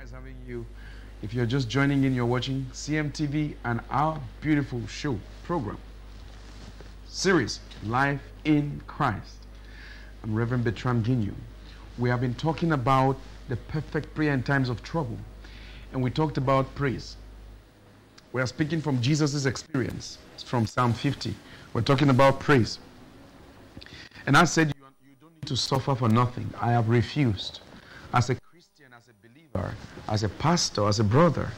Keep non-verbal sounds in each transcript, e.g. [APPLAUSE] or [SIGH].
nice having you. If you're just joining in, you're watching CMTV and our beautiful show program series, Life in Christ. I'm Reverend Bertram Nginyu. We have been talking about the perfect prayer in times of trouble, and we talked about praise. We are speaking from Jesus' experience it's from Psalm 50. We're talking about praise. And I said, you, don't need to suffer for nothing. I have refused. As a as a as a pastor, as a brother,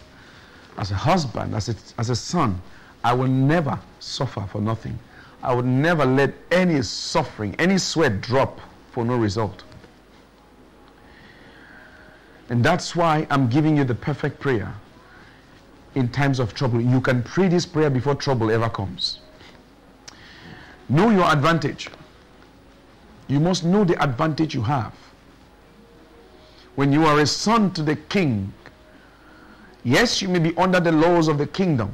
as a husband, as a, as a son, I will never suffer for nothing. I would never let any suffering, any sweat drop for no result. And that's why I'm giving you the perfect prayer in times of trouble. You can pray this prayer before trouble ever comes. Know your advantage. You must know the advantage you have. When you are a son to the king, yes, you may be under the laws of the kingdom,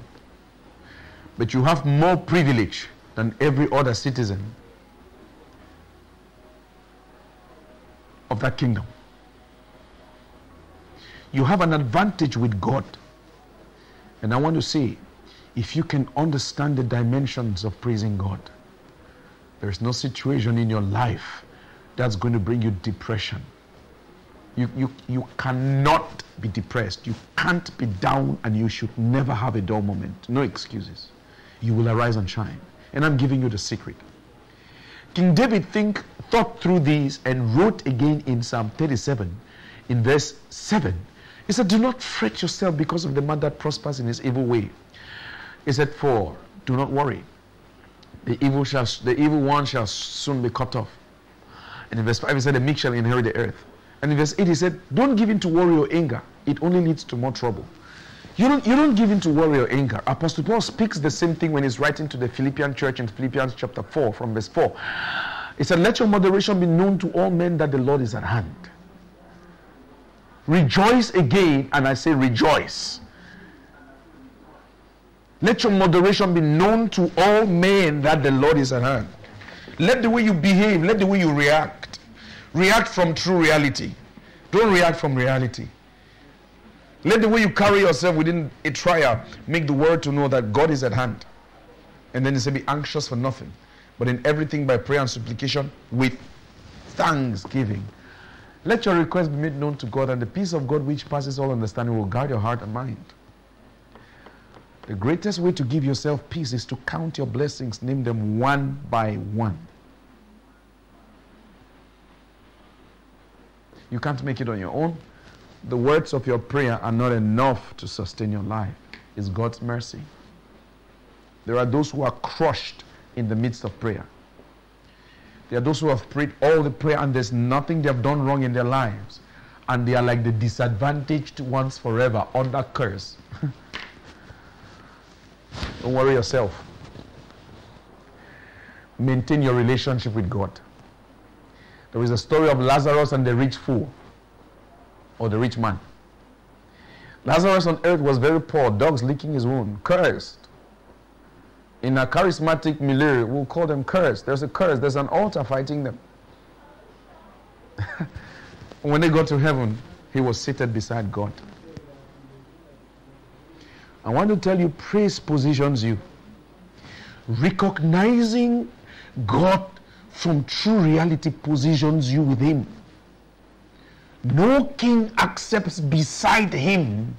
but you have more privilege than every other citizen of that kingdom. You have an advantage with God. And I want to say, if you can understand the dimensions of praising God, there's no situation in your life that's going to bring you depression. You, you, you cannot be depressed. You can't be down, and you should never have a dull moment. No excuses. You will arise and shine. And I'm giving you the secret. King David think, thought through these and wrote again in Psalm 37, in verse 7. He said, Do not fret yourself because of the man that prospers in his evil way. He said, For do not worry. The evil, shall, the evil one shall soon be cut off. And in verse 5, he said, The meek shall inherit the earth. And in verse 8, he said, Don't give in to worry or anger. It only leads to more trouble. You don't, you don't give in to worry or anger. Apostle Paul speaks the same thing when he's writing to the Philippian church in Philippians chapter 4, from verse 4. He said, Let your moderation be known to all men that the Lord is at hand. Rejoice again, and I say rejoice. Let your moderation be known to all men that the Lord is at hand. Let the way you behave, let the way you react, react from true reality. Don't react from reality. Let the way you carry yourself within a trial make the world to know that God is at hand. And then he said, Be anxious for nothing, but in everything by prayer and supplication with thanksgiving. Let your request be made known to God, and the peace of God, which passes all understanding, will guard your heart and mind. The greatest way to give yourself peace is to count your blessings, name them one by one. You can't make it on your own the words of your prayer are not enough to sustain your life. It's God's mercy. There are those who are crushed in the midst of prayer. There are those who have prayed all the prayer and there's nothing they have done wrong in their lives. And they are like the disadvantaged ones forever under curse. [LAUGHS] Don't worry yourself. Maintain your relationship with God. There is a story of Lazarus and the rich fool or the rich man. Lazarus on earth was very poor, dogs licking his wound, cursed. In a charismatic milieu, we'll call them cursed. There's a curse, there's an altar fighting them. [LAUGHS] when they got to heaven, he was seated beside God. I want to tell you, praise positions you. Recognizing God from true reality positions you with Him. No king accepts beside him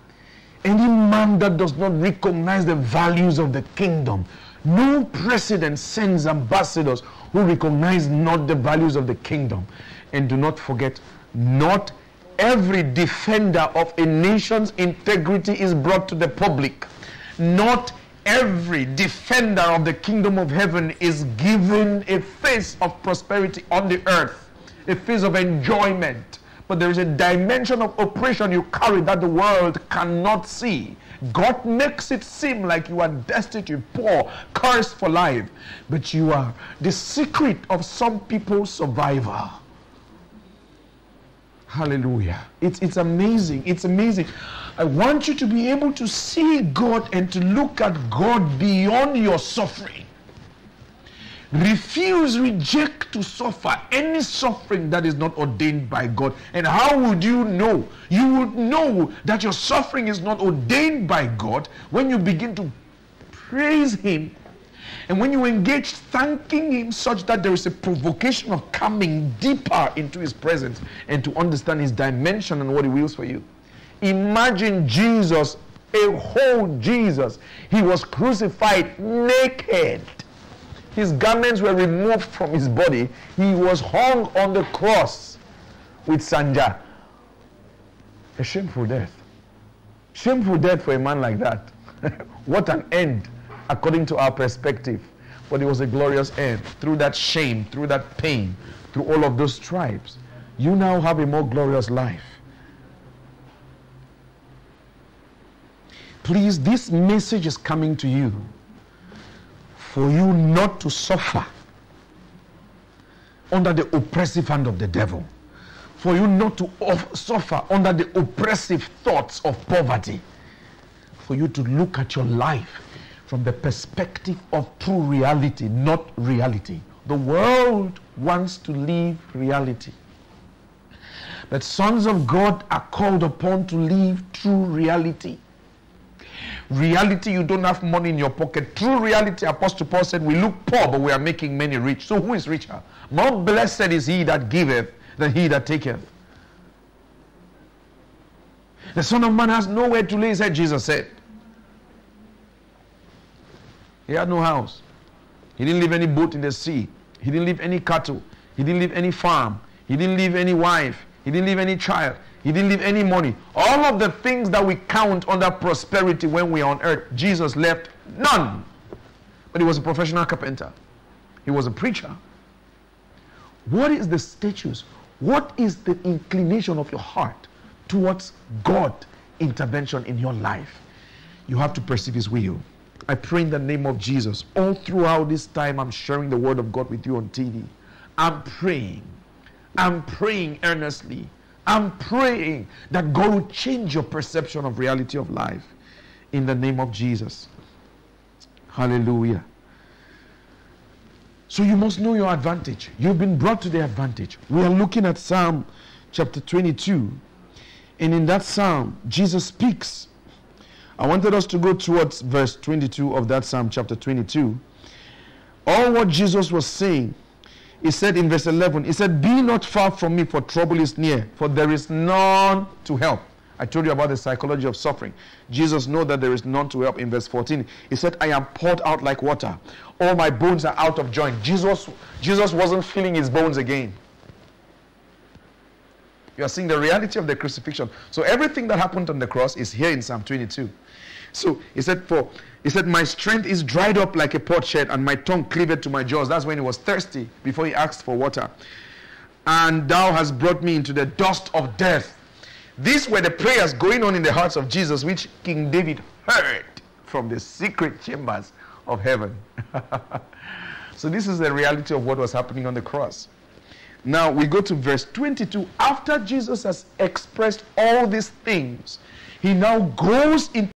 any man that does not recognize the values of the kingdom. No president sends ambassadors who recognize not the values of the kingdom. And do not forget, not every defender of a nation's integrity is brought to the public. Not every defender of the kingdom of heaven is given a face of prosperity on the earth, a face of enjoyment but there is a dimension of oppression you carry that the world cannot see. God makes it seem like you are destitute, poor, cursed for life, but you are the secret of some people's survival. Hallelujah. It's, it's amazing. It's amazing. I want you to be able to see God and to look at God beyond your suffering. refuse, reject to suffer any suffering that is not ordained by God. And how would you know? You would know that your suffering is not ordained by God when you begin to praise Him. And when you engage thanking Him such that there is a provocation of coming deeper into His presence and to understand His dimension and what He wills for you. Imagine Jesus, a whole Jesus. He was crucified naked his garments were removed from his body. He was hung on the cross with Sanja. A shameful death. Shameful death for a man like that. [LAUGHS] what an end, according to our perspective. But it was a glorious end. Through that shame, through that pain, through all of those stripes, you now have a more glorious life. Please, this message is coming to you for you not to suffer under the oppressive hand of the devil. For you not to suffer under the oppressive thoughts of poverty. For you to look at your life from the perspective of true reality, not reality. The world wants to live reality. But sons of God are called upon to live true reality. Reality, you don't have money in your pocket. True reality, Apostle Paul said, we look poor, but we are making many rich. So who is richer? More blessed is he that giveth than he that taketh. The Son of Man has nowhere to lay his head, Jesus said. He had no house. He didn't leave any boat in the sea. He didn't leave any cattle. He didn't leave any farm. He didn't leave any wife. He didn't leave any child. He didn't leave any money. All of the things that we count under prosperity when we are on earth, Jesus left none. But he was a professional carpenter, he was a preacher. What is the status? What is the inclination of your heart towards God intervention in your life? You have to perceive His will. I pray in the name of Jesus. All throughout this time, I'm sharing the Word of God with you on TV. I'm praying. I'm praying earnestly I'm praying that God will change your perception of reality of life in the name of Jesus. Hallelujah. So you must know your advantage. You've been brought to the advantage. We are looking at Psalm chapter 22. And in that psalm, Jesus speaks. I wanted us to go towards verse 22 of that psalm, chapter 22. All what Jesus was saying he said in verse 11, He said, Be not far from me, for trouble is near, for there is none to help. I told you about the psychology of suffering. Jesus know that there is none to help in verse 14. He said, I am poured out like water. All my bones are out of joint. Jesus, Jesus wasn't feeling his bones again. You are seeing the reality of the crucifixion. So everything that happened on the cross is here in Psalm 22. So he said, For he said, My strength is dried up like a potsherd, and my tongue cleaved to my jaws. That's when he was thirsty before he asked for water. And thou hast brought me into the dust of death. These were the prayers going on in the hearts of Jesus, which King David heard from the secret chambers of heaven. [LAUGHS] so, this is the reality of what was happening on the cross. Now, we go to verse 22. After Jesus has expressed all these things, he now goes into